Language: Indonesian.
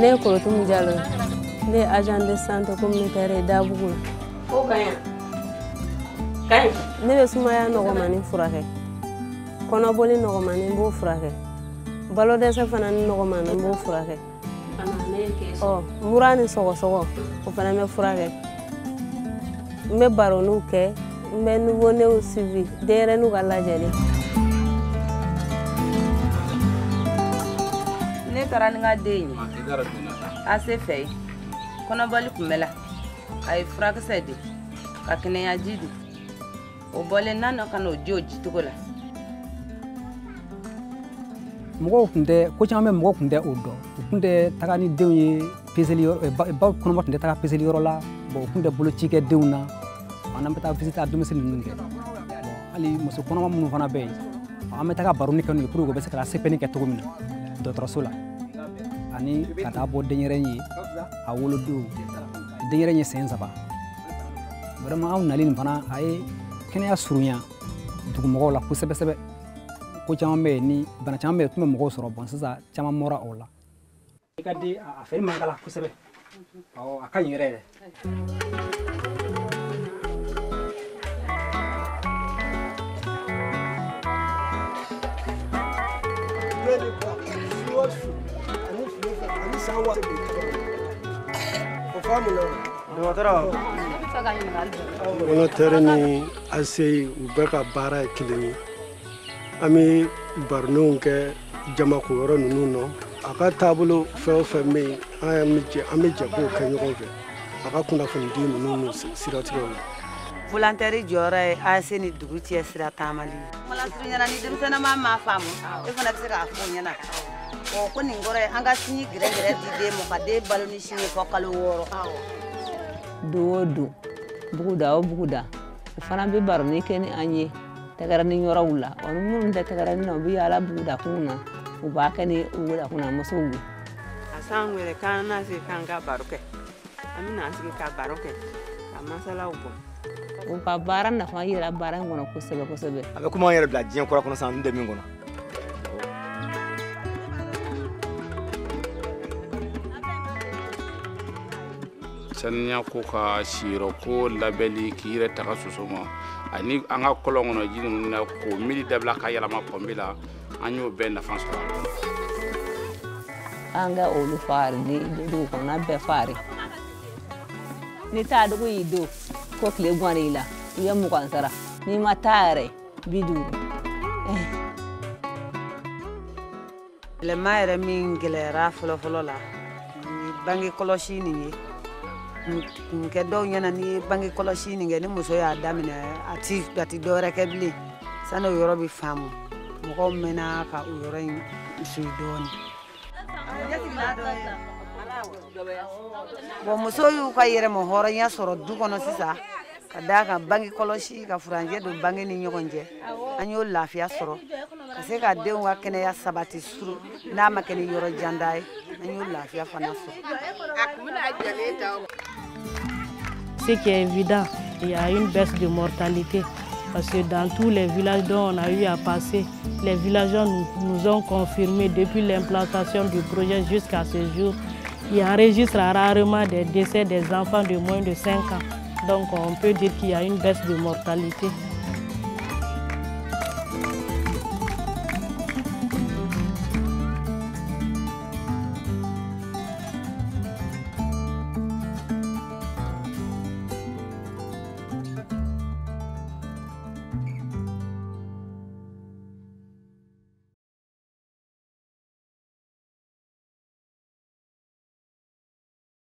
ne ye korotumu jalo ne ye agent de santé communautaire ye dabugu la. Ko kaɲa kaɲi ne bɛ sumaya nɔgɔmani furakɛ. Kɔnɔboli nɔgɔmani n b'o furakɛ. Balo dɛsɛ fana ni nɔgɔmani n b'o furakɛ. Ɔ mura ni sɔgɔsɔgɔ o fana bɛ furakɛ. N bɛ baroniw kɛ. N bɛ nouveau new suivi denyɛrɛniw ka lajɛli ne taara ni n ka den ye ase fɛ ye kɔnɔbɔli kun bɛ la a ye furakisɛ di ka kɛnɛyaji di o bɔlen n'a nɔ ka n'o di o jicogo la mɔgɔw tun tɛ ko caman bɛ mɔgɔw tun tɛ o dɔn u tun tɛ taga ni denw ye peseli yɔrɔ ba ba kɔnɔma tun tɛ taga peseli yɔrɔ la bɔn u tun tɛ boloci kɛ denw na an bɛ taa visite a domicile ninnu kɛ hali muso kɔnɔma minnu fana bɛ yen an bɛ taga baroni kɛ n'u ye pour que u bɛ se ka sɛbɛnni kɛ cogo min na dɔgɔtɔrɔso la ani ka taa bɔ denyɛrɛnin ye a wolodon denyɛrɛnin ye sɛn saba vraiment anw nali nin fana a ye kɛnɛya surunya dugumɔgɔw la kosɛbɛ sɛbɛ ko bɛ yen ni bana caman bɛ yen tun bɛ mɔgɔw sɔrɔ bɔn sisan caman mɔra o ka di a fɛri man k'a la kosɛbɛ awɔ a ka ɲi yɛrɛ yɛrɛ kɔnɔtɛrɛ ni aseyi u bɛɛ ka baara ye kelen ye an bɛ baronenw kɛ jamako yɔrɔ ninnu nɔ a ka taabolo fɛn o fɛn bɛ yen an bɛ jɛ k'o kɛ ɲɔgɔn fɛ a ka kunnafoni di ninnu n'u siratigɛw la volontaire jɔyɔrɔ ye ase ni dugu cɛ sira taamali ye malasiru ɲɛna ni denmisɛnninma ma faamu e fana bɛ se k'a fɔ o ɲɛna ɔ ko nin kɔrɔ ye an ka sinji gɛrɛgɛrɛ di den ma ka den balo ni sin ye fɔ kalo wɔɔrɔ. Don o don buguda o buguda o fana bɛ baroni kɛ ni an ye tɛgɛrɛni yɔrɔw la. Ɔ ni minnu tɛ tɛgɛrɛni na u bɛ yaala bugudakun na u b'a kɛ ni bugudakun musow ye. A s'an wele k'an na se k'an ka baro kɛ. An bɛ n'an sigi ka baro kɛ ka masalaw bɔ. U ka baara nafa yira baara in kɔnɔ kosɛbɛ kosɛbɛ. A bɛ kuma an yɛrɛ bila diɲɛ kura kɔnɔ san n tɛ min kɔnɔ saniya ko ka siyɔrɔ ko labɛnli k'i yɛrɛ taga soso ma. Ani an ka kɔlɔn kɔnɔ ji ninnu na k'o mili dabila ka yɛlɛma pɔnbi la an y'o bɛɛ nafa sɔrɔ a la. An ka olu fari ni dugu kɔnɔna bɛɛ fari ni taa dugu y'i don ko tile gan i la i ye mugan sara. N'i ma taa yɛrɛ bi duuru. Yɛlɛma yɛrɛ min gɛlɛyara fɔlɔfɔlɔ la ni bange kɔlɔsi nin ye kun kɛ dɔw ɲɛna ni ye bange kɔlɔsi nin kɛ ni muso y'a daminɛ a ti a ti dɔwɛrɛ kɛ bilen sani o yɔrɔ bi faamu mɔgɔw mɛnna ka o yɔrɔ in suyi dɔɔni bɔn musow y'u ka yɛrɛmɔ hɔrɔnya sɔrɔ du kɔnɔ sisan ka da kan bange kɔlɔsi ka furanjɛ don bange ni ɲɔgɔn cɛ an y'o lafiya sɔrɔ ka se ka denw ka kɛnɛya sabati suru. N'a ma kɛ ni yɔrɔ janda ye an y'o lafiya fana sɔrɔ Ce qui est évident, il y a une baisse de mortalité. Parce que dans tous les villages dont on a eu à passer, les villageois nous, ont confirmé depuis l'implantation du projet jusqu'à ce jour, il enregistre rarement des décès des enfants de moins de 5 ans. Donc on peut dire qu'il y a une baisse de mortalité.